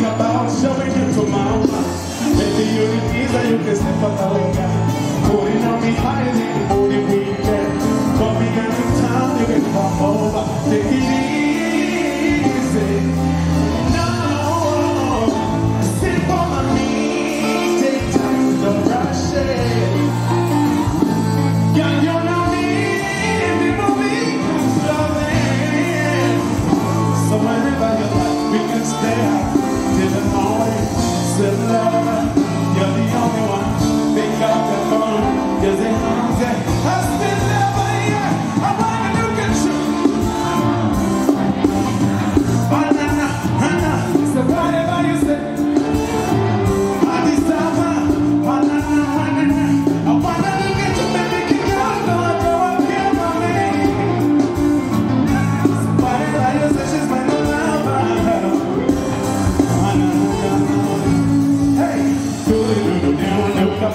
think about showing you my mama, And you only that you can step for the liquor, putting on me hiding.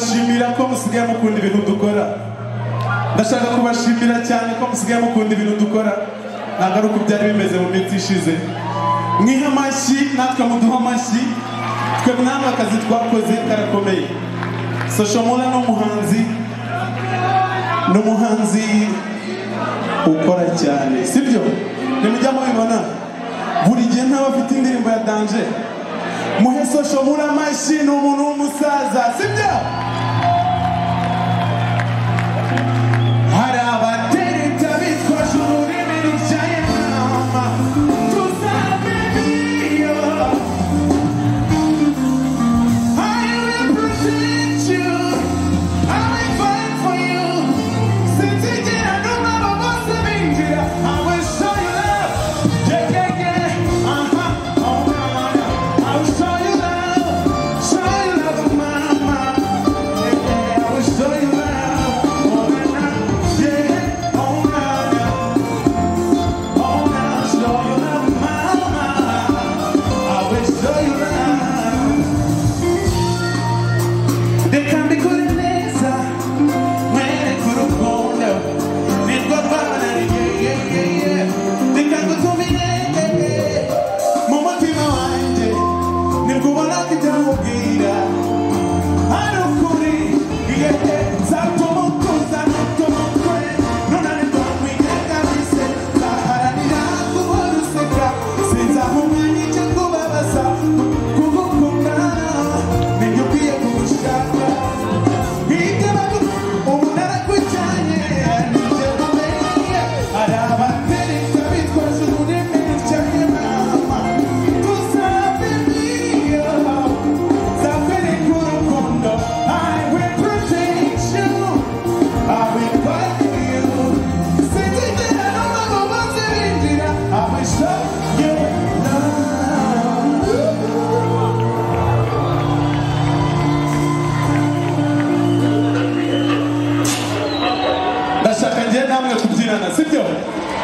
kubashimira ko musigaye mukunda ibintu dukora. Ndashaka kubashimira cyane ko musigaye mukunda ibintu dukora. Ntabwo ari uko byari bimeze mu minsi ishize. Mwihe amashyi natwe muduhe amashyi. Twebwe namwe akazi twakoze karakomeye. Soshomora ni umuhanzi. Ni umuhanzi ukora cyane. Sibyo? Ntimujya mubibona. Buri gihe ntaba afite indirimbo ya danje muheso shomura mashini umuntu w'umusaza sibyo? 掉了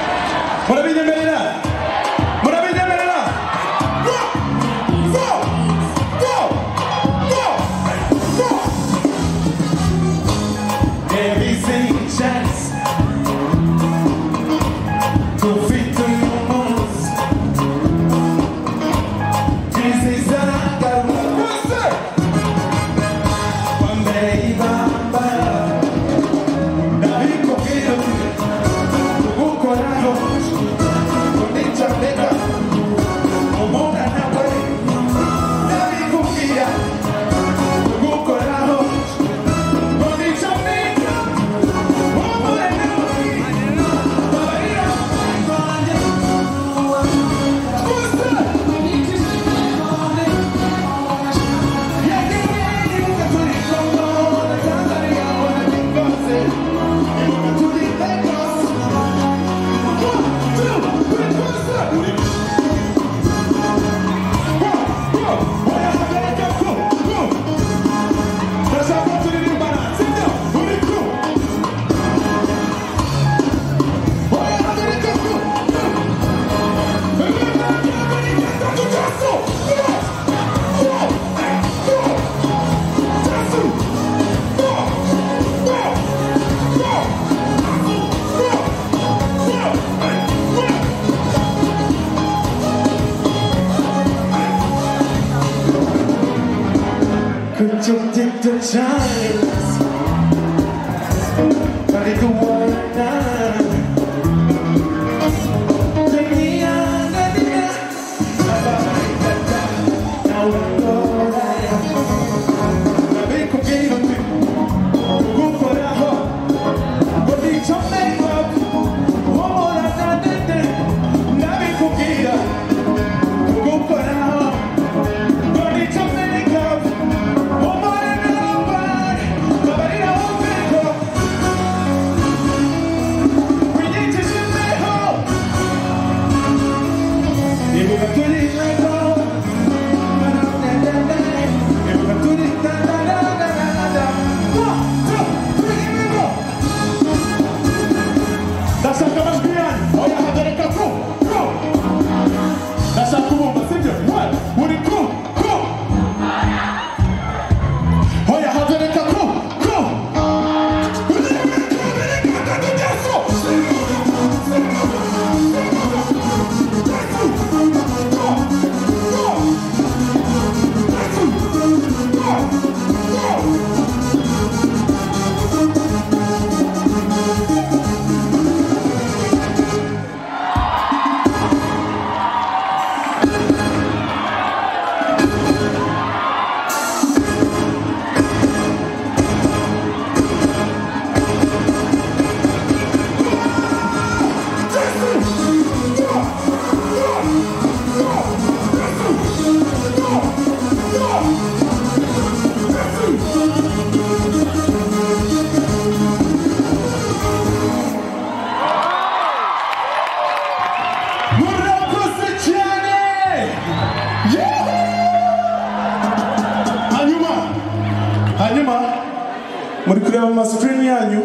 kureba mu masikirini yanyu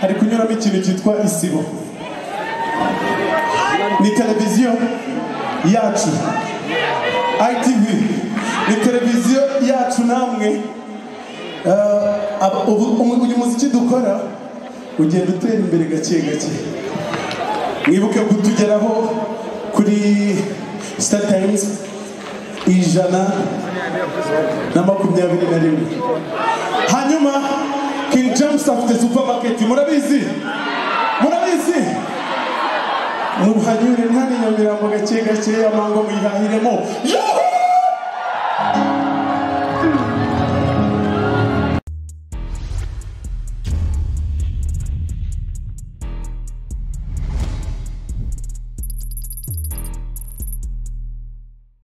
hari kunyuramo ikintu cyitwa isibo. Ni televiziyo yacu. Itv ni televiziyo yacu namwe. Eh, uyu muziki dukora ugenda utera imbere gake gake. Mwibuke kutugeraho kuri times ijana na makumyabiri na rimwe. Hanyuma afite supermarket murabizi murabizi muhanyure ntani nyamirambo gake gake amango muyihahiremo Yo!